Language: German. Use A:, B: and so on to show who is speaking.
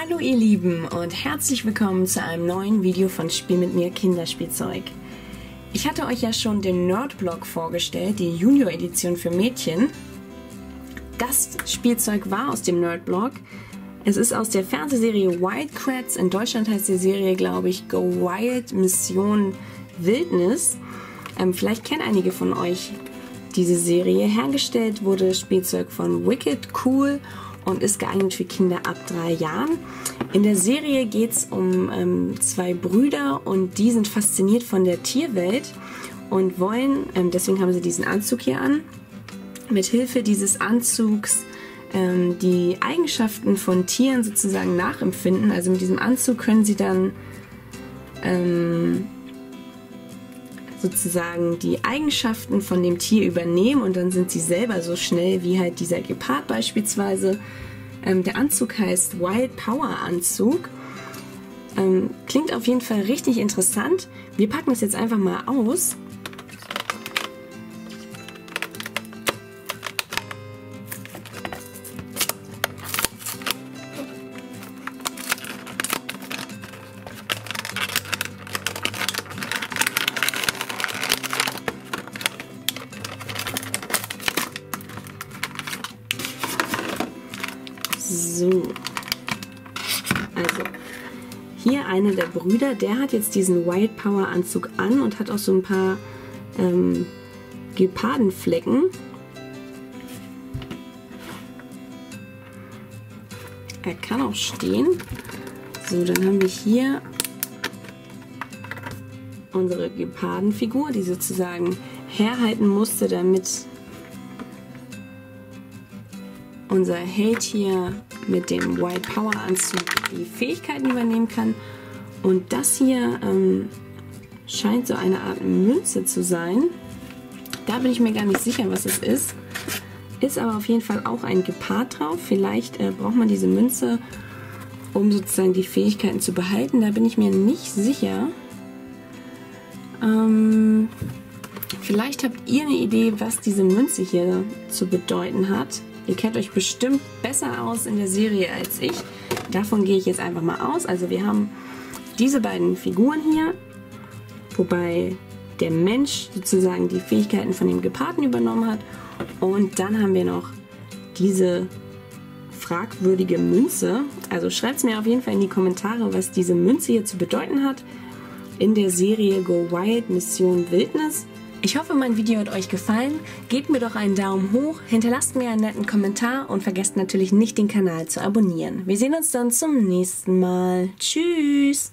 A: Hallo ihr Lieben und herzlich willkommen zu einem neuen Video von Spiel mit mir Kinderspielzeug. Ich hatte euch ja schon den Nerdblog vorgestellt, die Junior Edition für Mädchen. Das Spielzeug war aus dem Nerdblog. Es ist aus der Fernsehserie Wildcrats. In Deutschland heißt die Serie, glaube ich, Go Wild Mission Wildnis. Ähm, vielleicht kennen einige von euch diese Serie. Hergestellt wurde Spielzeug von Wicked Cool ist geeignet für Kinder ab drei Jahren. In der Serie geht es um ähm, zwei Brüder und die sind fasziniert von der Tierwelt und wollen, ähm, deswegen haben sie diesen Anzug hier an, mit Hilfe dieses Anzugs ähm, die Eigenschaften von Tieren sozusagen nachempfinden. Also mit diesem Anzug können sie dann ähm, sozusagen die Eigenschaften von dem Tier übernehmen und dann sind sie selber so schnell wie halt dieser Gepard beispielsweise. Ähm, der Anzug heißt Wild Power Anzug. Ähm, klingt auf jeden Fall richtig interessant. Wir packen das jetzt einfach mal aus So. Also, hier einer der Brüder, der hat jetzt diesen Wild Power Anzug an und hat auch so ein paar ähm, Gepardenflecken. Er kann auch stehen. So, dann haben wir hier unsere Gepardenfigur, die sozusagen herhalten musste, damit unser Held hier mit dem White Power Anzug die Fähigkeiten übernehmen kann. Und das hier ähm, scheint so eine Art Münze zu sein. Da bin ich mir gar nicht sicher, was es ist. Ist aber auf jeden Fall auch ein Gepard drauf. Vielleicht äh, braucht man diese Münze, um sozusagen die Fähigkeiten zu behalten. Da bin ich mir nicht sicher. Ähm, vielleicht habt ihr eine Idee, was diese Münze hier zu bedeuten hat. Ihr kennt euch bestimmt besser aus in der Serie als ich. Davon gehe ich jetzt einfach mal aus. Also wir haben diese beiden Figuren hier, wobei der Mensch sozusagen die Fähigkeiten von dem Geparden übernommen hat. Und dann haben wir noch diese fragwürdige Münze. Also schreibt es mir auf jeden Fall in die Kommentare, was diese Münze hier zu bedeuten hat. In der Serie Go Wild Mission Wildnis ich hoffe, mein Video hat euch gefallen. Gebt mir doch einen Daumen hoch, hinterlasst mir einen netten Kommentar und vergesst natürlich nicht, den Kanal zu abonnieren. Wir sehen uns dann zum nächsten Mal. Tschüss!